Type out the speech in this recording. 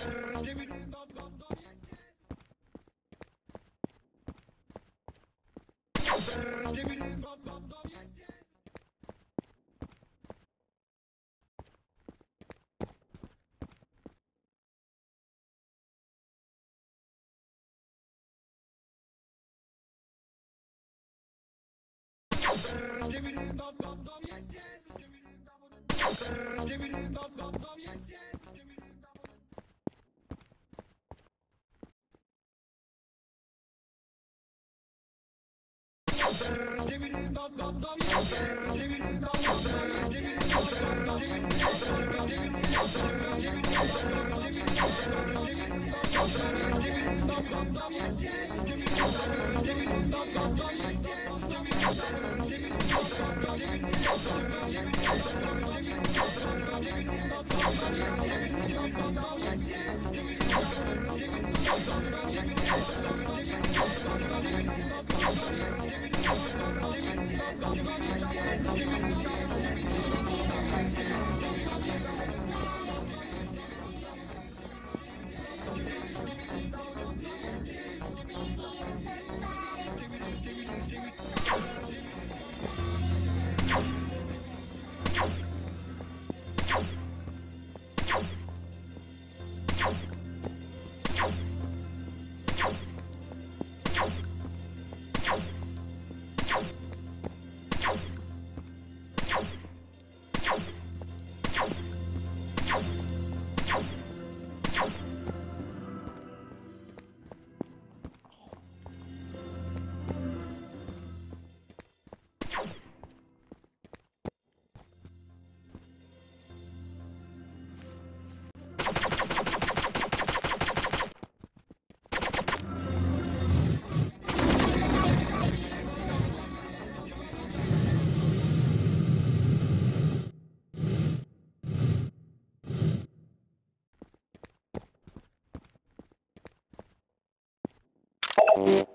olsun. Give me the dum dum dum, yes yes. Give me the dum dum dum, yes yes. Give me Give me you.